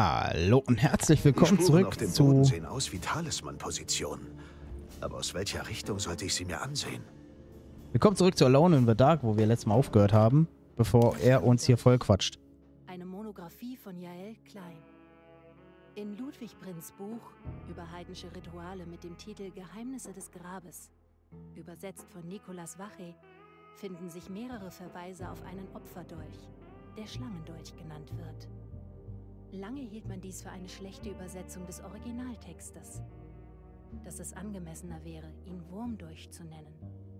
Hallo und herzlich willkommen zurück auf dem zu... Boden sehen aus wie Talisman-Positionen. Aber aus welcher Richtung sollte ich sie mir ansehen? Willkommen zurück zu Alone in the Dark, wo wir letztes Mal aufgehört haben, bevor er uns hier voll quatscht. Eine Monographie von Jael Klein. In Ludwig Prinz Buch über heidnische Rituale mit dem Titel Geheimnisse des Grabes, übersetzt von Nicolas Wache, finden sich mehrere Verweise auf einen Opferdolch, der Schlangendolch genannt wird. Lange hielt man dies für eine schlechte Übersetzung des Originaltextes. Dass es angemessener wäre, ihn Wurmdolch zu nennen,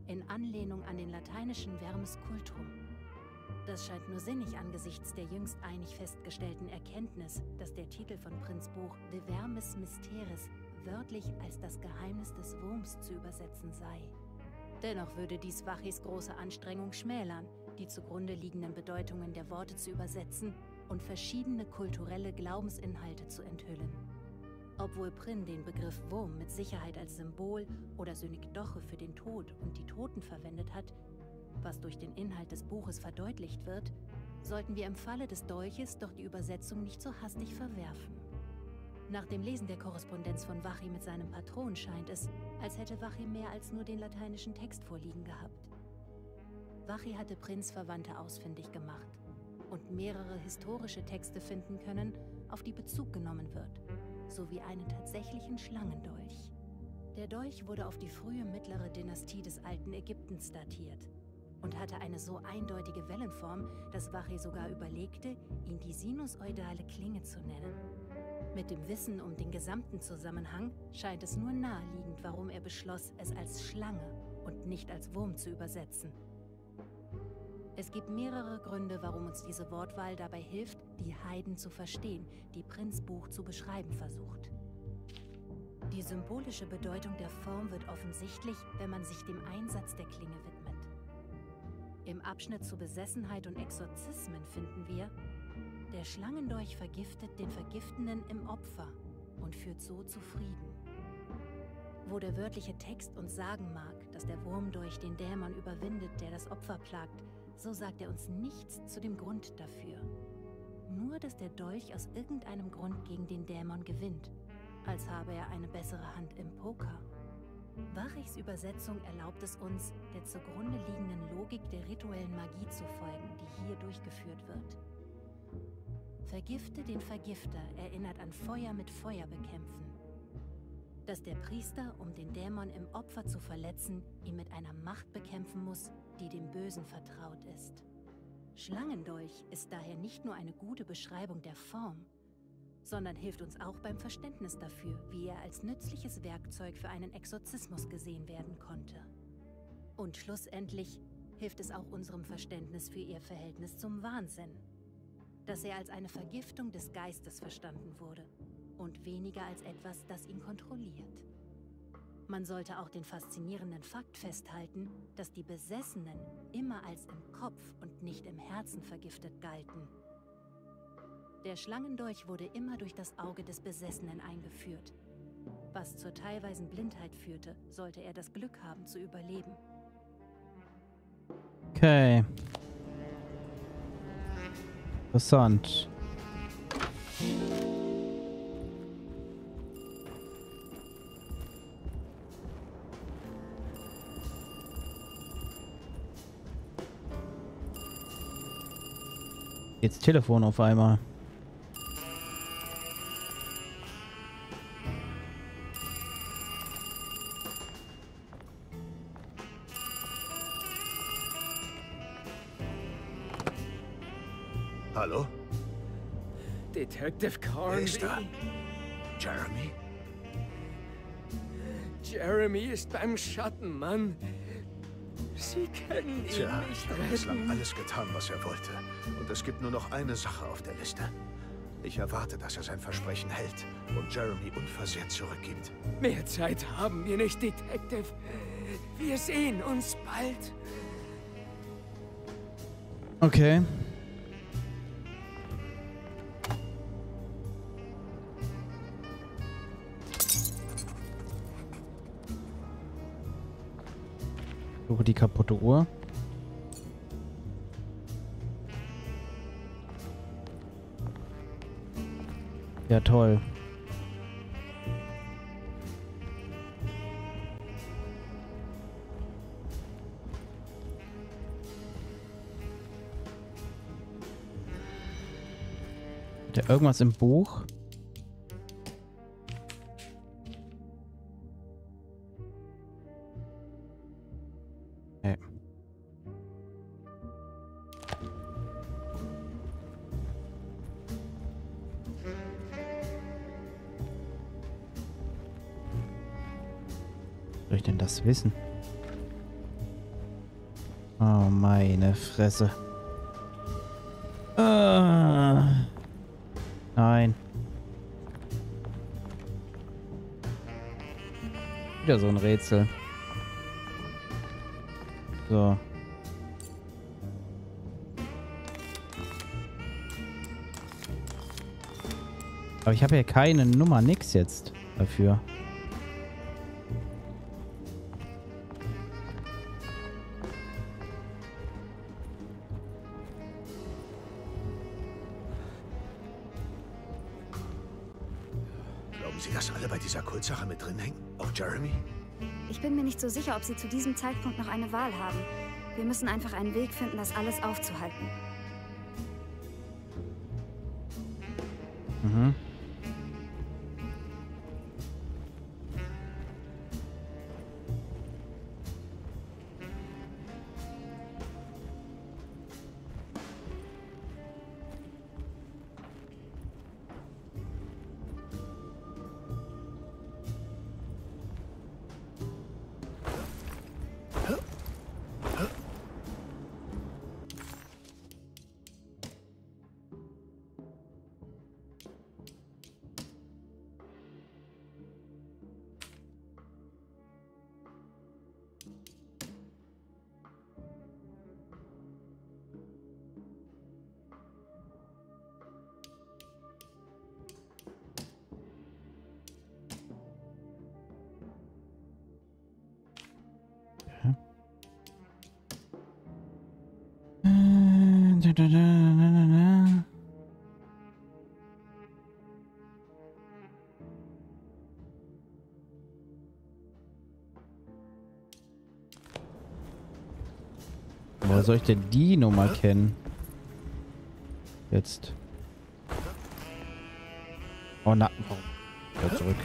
in Anlehnung an den lateinischen Vermes cultrum. Das scheint nur sinnig angesichts der jüngst einig festgestellten Erkenntnis, dass der Titel von Prinz Buch De Vermis Mysteris wörtlich als das Geheimnis des Wurms zu übersetzen sei. Dennoch würde dies Wachis große Anstrengung schmälern, die zugrunde liegenden Bedeutungen der Worte zu übersetzen und verschiedene kulturelle Glaubensinhalte zu enthüllen. Obwohl Prin den Begriff Wurm mit Sicherheit als Symbol oder Synekdoche für den Tod und die Toten verwendet hat, was durch den Inhalt des Buches verdeutlicht wird, sollten wir im Falle des Dolches doch die Übersetzung nicht so hastig verwerfen. Nach dem Lesen der Korrespondenz von Wachi mit seinem Patron scheint es, als hätte Wachi mehr als nur den lateinischen Text vorliegen gehabt. Wachi hatte Prinz Verwandte ausfindig gemacht mehrere historische Texte finden können, auf die Bezug genommen wird, sowie einen tatsächlichen Schlangendolch. Der Dolch wurde auf die frühe mittlere Dynastie des alten Ägyptens datiert und hatte eine so eindeutige Wellenform, dass Wachi sogar überlegte, ihn die sinusoidale Klinge zu nennen. Mit dem Wissen um den gesamten Zusammenhang scheint es nur naheliegend, warum er beschloss, es als Schlange und nicht als Wurm zu übersetzen. Es gibt mehrere Gründe, warum uns diese Wortwahl dabei hilft, die Heiden zu verstehen, die Prinzbuch zu beschreiben versucht. Die symbolische Bedeutung der Form wird offensichtlich, wenn man sich dem Einsatz der Klinge widmet. Im Abschnitt zu Besessenheit und Exorzismen finden wir, der Schlangendolch vergiftet den Vergiftenden im Opfer und führt so zu Frieden. Wo der wörtliche Text uns sagen mag, dass der Wurmdolch den Dämon überwindet, der das Opfer plagt, so sagt er uns nichts zu dem Grund dafür. Nur, dass der Dolch aus irgendeinem Grund gegen den Dämon gewinnt, als habe er eine bessere Hand im Poker. Wachichs Übersetzung erlaubt es uns, der zugrunde liegenden Logik der rituellen Magie zu folgen, die hier durchgeführt wird. Vergifte den Vergifter erinnert an Feuer mit Feuer bekämpfen. Dass der Priester, um den Dämon im Opfer zu verletzen, ihn mit einer Macht bekämpfen muss, die dem Bösen vertraut ist. Schlangendolch ist daher nicht nur eine gute Beschreibung der Form, sondern hilft uns auch beim Verständnis dafür, wie er als nützliches Werkzeug für einen Exorzismus gesehen werden konnte. Und schlussendlich hilft es auch unserem Verständnis für ihr Verhältnis zum Wahnsinn, dass er als eine Vergiftung des Geistes verstanden wurde und weniger als etwas, das ihn kontrolliert. Man sollte auch den faszinierenden Fakt festhalten, dass die Besessenen immer als im Kopf und nicht im Herzen vergiftet galten. Der Schlangendolch wurde immer durch das Auge des Besessenen eingeführt. Was zur teilweisen Blindheit führte, sollte er das Glück haben zu überleben. Okay. Interessant. Jetzt Telefon auf einmal. Hallo? Detective Wer ist da? Carnby. Jeremy? Jeremy ist beim Schattenmann. Sie können ihn Tja, nicht ich habe bislang alles getan, was er wollte. Und es gibt nur noch eine Sache auf der Liste. Ich erwarte, dass er sein Versprechen hält und Jeremy unversehrt zurückgibt. Mehr Zeit haben wir nicht, Detective. Wir sehen uns bald. Okay. Suche die kaputte Uhr. Ja, toll. Hat irgendwas im Buch? Wissen? Oh, meine Fresse. Ah. Nein. Wieder so ein Rätsel. So. Aber ich habe ja keine Nummer, nix jetzt dafür. Nicht so sicher, ob sie zu diesem Zeitpunkt noch eine Wahl haben. Wir müssen einfach einen Weg finden, das alles aufzuhalten. Woher soll ich denn die Nummer kennen? Jetzt. Oh, na. Warum? Wieder zurück.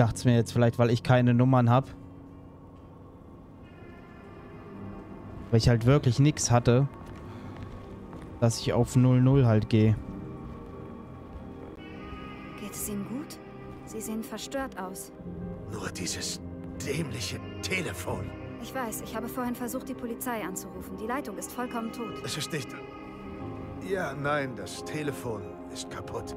Dachte es mir jetzt vielleicht, weil ich keine Nummern habe. Weil ich halt wirklich nichts hatte. Dass ich auf 00 halt gehe. Geht es Ihnen gut? Sie sehen verstört aus. Nur dieses dämliche Telefon. Ich weiß, ich habe vorhin versucht, die Polizei anzurufen. Die Leitung ist vollkommen tot. Es ist nicht... Ja, nein, das Telefon ist kaputt.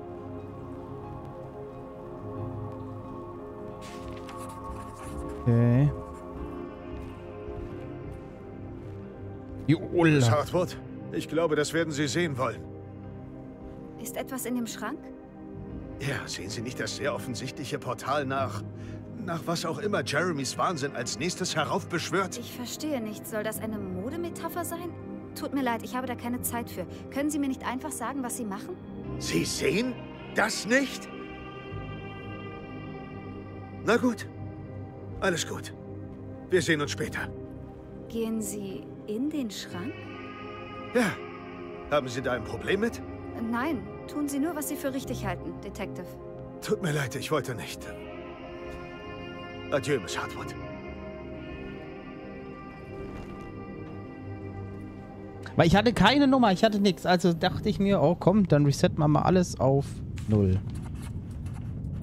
Okay. Miss Jola. Hartwood, ich glaube, das werden Sie sehen wollen. Ist etwas in dem Schrank? Ja, sehen Sie nicht das sehr offensichtliche Portal nach... nach was auch immer Jeremys Wahnsinn als nächstes heraufbeschwört? Ich verstehe nicht. Soll das eine Modemetapher sein? Tut mir leid, ich habe da keine Zeit für. Können Sie mir nicht einfach sagen, was Sie machen? Sie sehen das nicht? Na gut. Alles gut. Wir sehen uns später. Gehen Sie in den Schrank? Ja. Haben Sie da ein Problem mit? Nein, tun Sie nur, was Sie für richtig halten, Detective. Tut mir leid, ich wollte nicht. Adieu, Miss Hartwood. Weil ich hatte keine Nummer, ich hatte nichts. Also dachte ich mir, oh komm, dann resetten wir mal alles auf 0.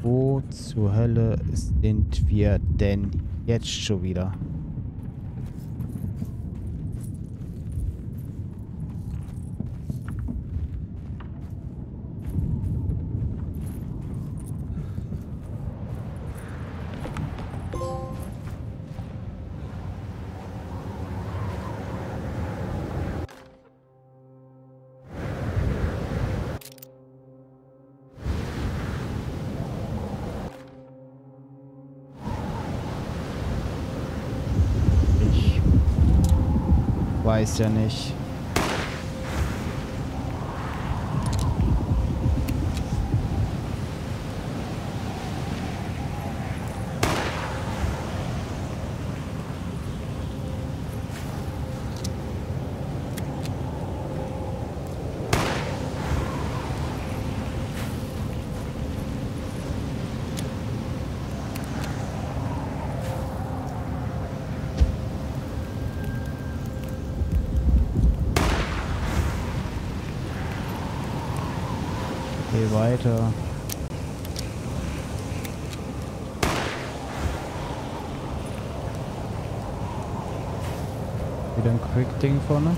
Wo zur Hölle sind wir denn jetzt schon wieder? Weiß ja nicht. Weiter. Wieder ein Quick-Ding vorne.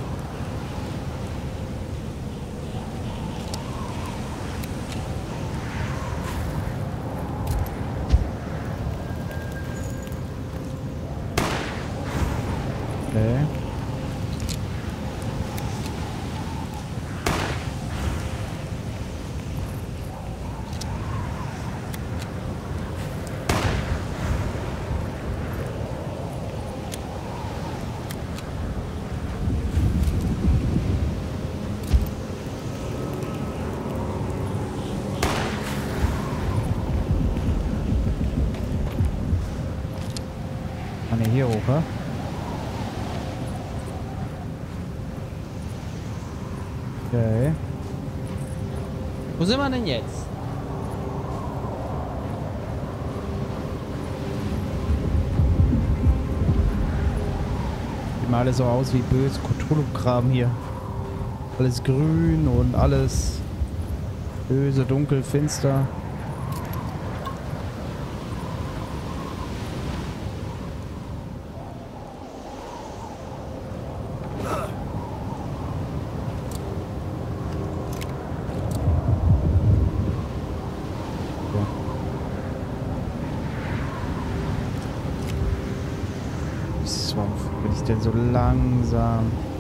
Okay. Ah ne, hier hoch, hä? Okay. Wo sind wir denn jetzt? Sieht mal alles so aus wie böse Cthulhu-Kram hier. Alles grün und alles böse, dunkel, finster. So, bin ich denn so langsam?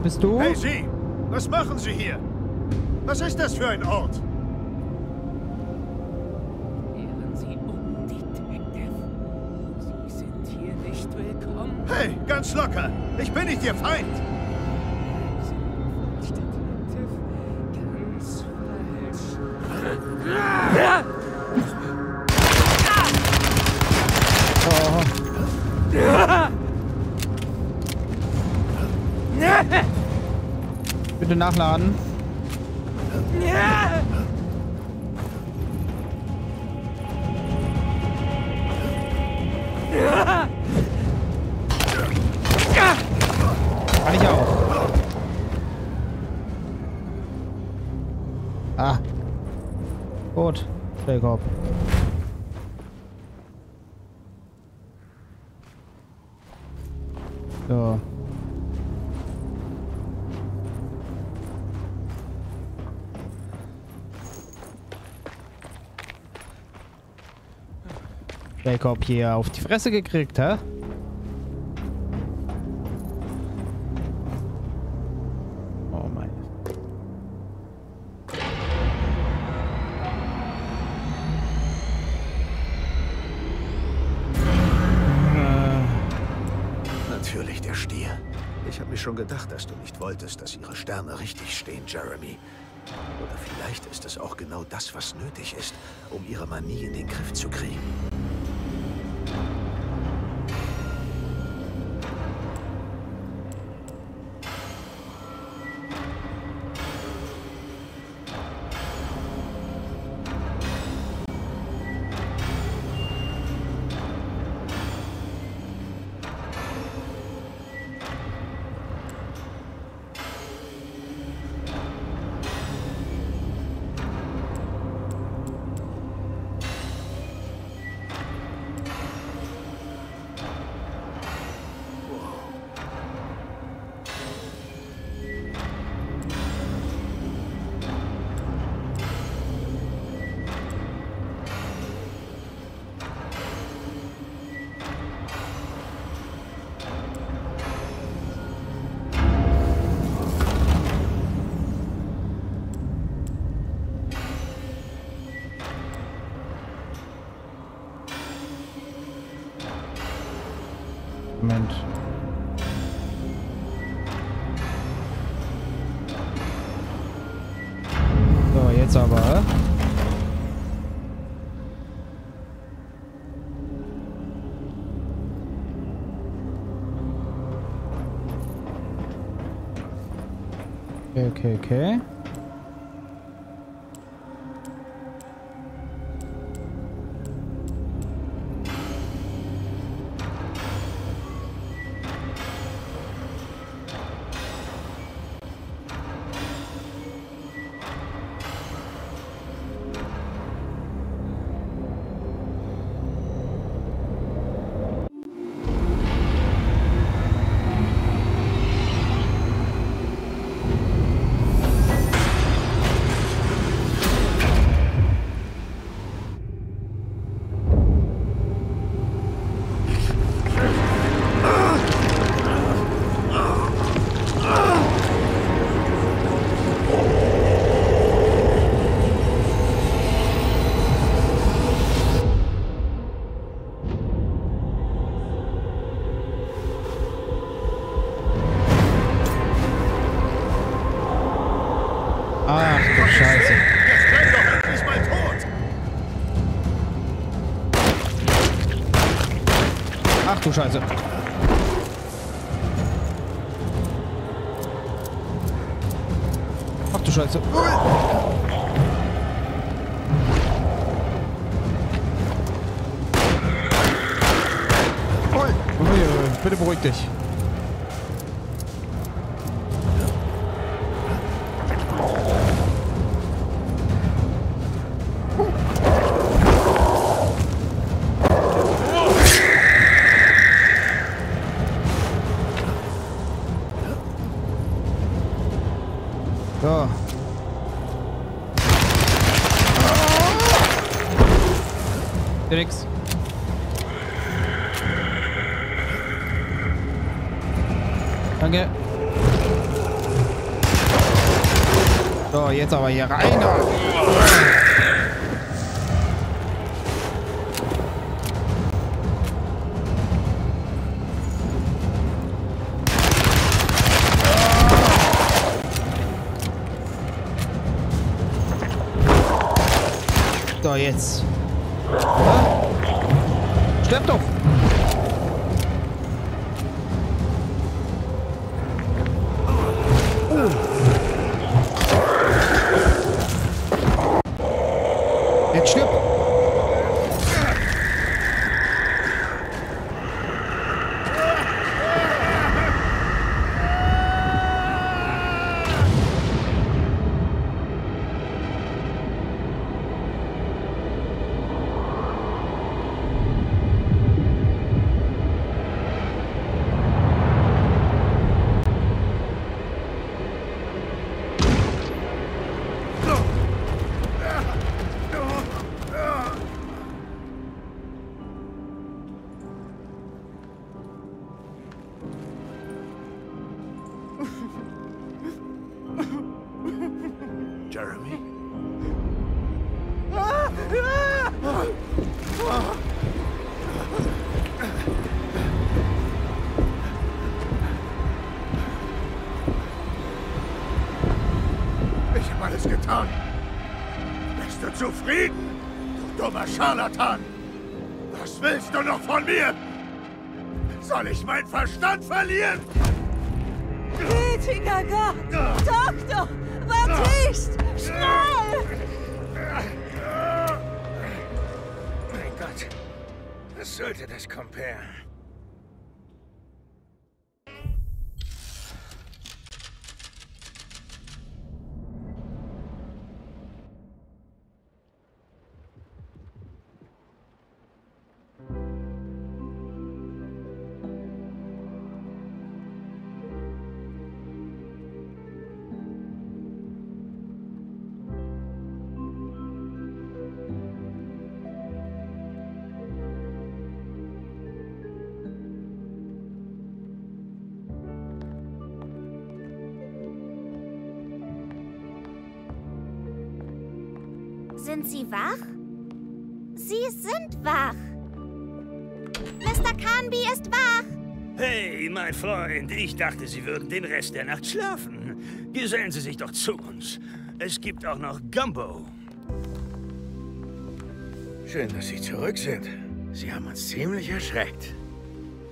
Wer bist du? Hey, Sie! Was machen Sie hier? Was ist das für ein Ort? Kehren Sie um, Detective. Sie sind hier nicht willkommen. Hey, ganz locker! Ich bin nicht Ihr Feind! Oh. Bitte nachladen. Kann ich auch. Ah. Gut. Jacob. So. Jacob hier auf die Fresse gekriegt, hä? Oh mein. Äh, Natürlich der Stier. Ich habe mir schon gedacht, dass du nicht wolltest, dass ihre Sterne richtig stehen, Jeremy. Oder vielleicht ist es auch genau das, was nötig ist, um ihre Manie in den Griff zu kriegen. Okay, okay, du Scheiße. Ach du Scheiße. Bitte beruhig dich. Hier rein. So, jetzt. Sterb doch! Oh. Scharlatan? Was willst du noch von mir? Soll ich meinen Verstand verlieren? Gütiger Gott! Doktor! Baptiste! Schnell! Mein Gott. Was sollte das, Compare? Sind Sie wach? Sie sind wach. Mr. Canby ist wach. Hey, mein Freund, ich dachte, Sie würden den Rest der Nacht schlafen. Gesellen Sie sich doch zu uns. Es gibt auch noch Gumbo. Schön, dass Sie zurück sind. Sie haben uns ziemlich erschreckt.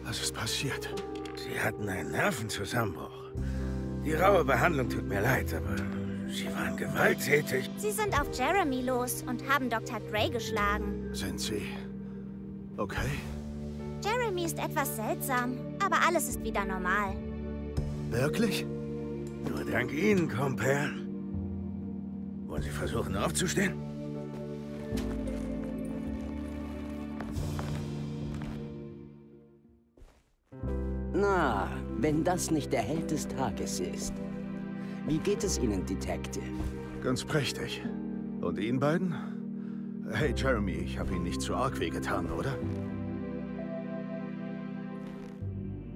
Was ist passiert? Sie hatten einen Nervenzusammenbruch. Die raue Behandlung tut mir leid, aber Sie waren gewalttätig. Sie sind auf Jeremy los und haben Dr. Gray geschlagen. Sind Sie okay? Jeremy ist etwas seltsam, aber alles ist wieder normal. Wirklich? Nur dank Ihnen, Compère. Wollen Sie versuchen aufzustehen? Na, wenn das nicht der Held des Tages ist. Wie geht es Ihnen, Detective? Ganz prächtig. Und Ihnen beiden? Hey, Jeremy, ich habe Ihnen nicht zu arg wehgetan, oder?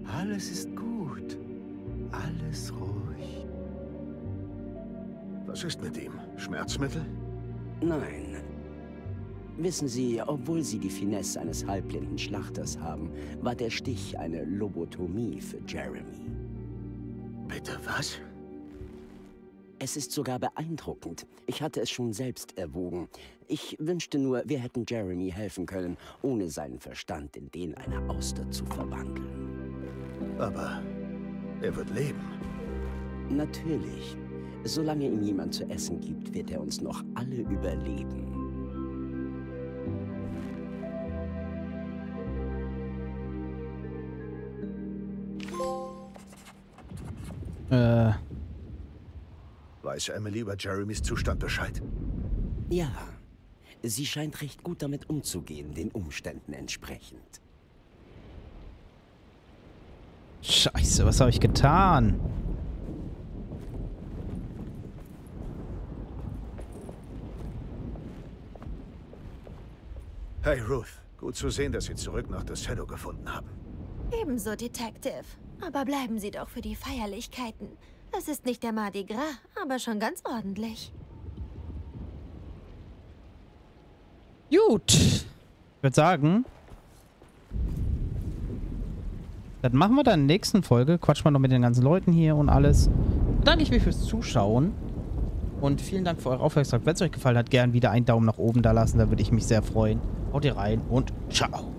Alles ist gut. Alles ruhig. Was ist mit ihm? Schmerzmittel? Nein. Wissen Sie, obwohl Sie die Finesse eines halbblinden Schlachters haben, war der Stich eine Lobotomie für Jeremy. Bitte was? Es ist sogar beeindruckend. Ich hatte es schon selbst erwogen. Ich wünschte nur, wir hätten Jeremy helfen können, ohne seinen Verstand in den einer Auster zu verwandeln. Aber er wird leben. Natürlich. Solange ihm jemand zu essen gibt, wird er uns noch alle überleben. Äh, Weiß Emily über Jeremys Zustand Bescheid? Ja, sie scheint recht gut damit umzugehen, den Umständen entsprechend. scheiße, was habe ich getan? Hey, Ruth. Gut zu sehen, dass Sie zurück nach The Shadow gefunden haben. Ebenso, Detective. Aber bleiben Sie doch für die Feierlichkeiten. Es ist nicht der Mardi Gras, aber schon ganz ordentlich. Gut. Ich würde sagen, das machen wir dann in der nächsten Folge. Quatschen wir noch mit den ganzen Leuten hier und alles. Bedanke ich mich fürs Zuschauen. Und vielen Dank für eure Aufmerksamkeit. Wenn es euch gefallen hat, gern wieder einen Daumen nach oben da lassen. Da würde ich mich sehr freuen. Haut ihr rein und ciao.